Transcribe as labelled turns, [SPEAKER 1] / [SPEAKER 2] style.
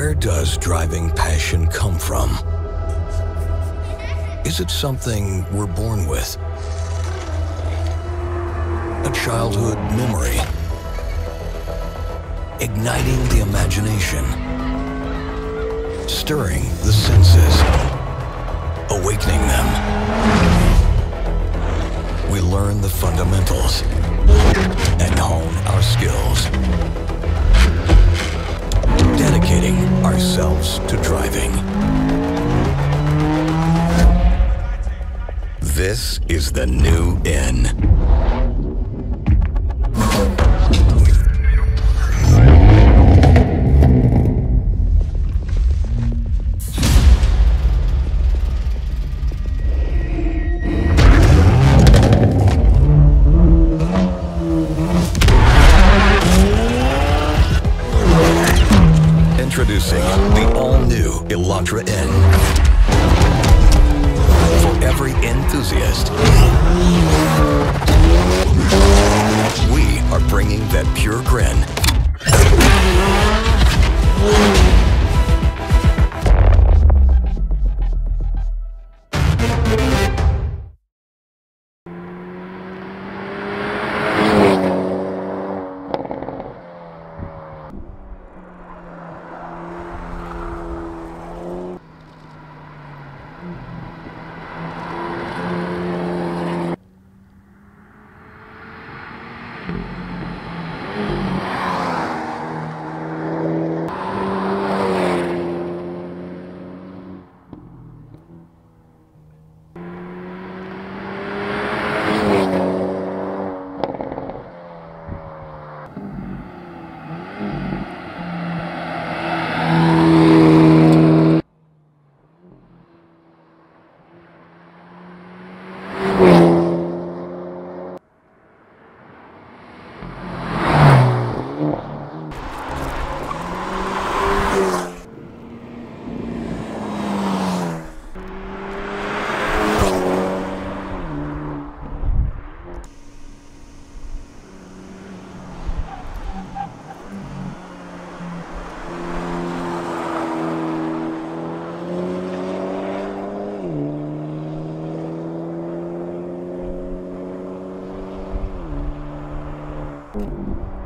[SPEAKER 1] Where does driving passion come from? Is it something we're born with? A childhood memory? Igniting the imagination? Stirring the senses? Awakening them? We learn the fundamentals and hone our skills ourselves to driving. This is the new N. Introducing the all-new Elantra N. For every enthusiast, we are bringing that pure grin 嗯。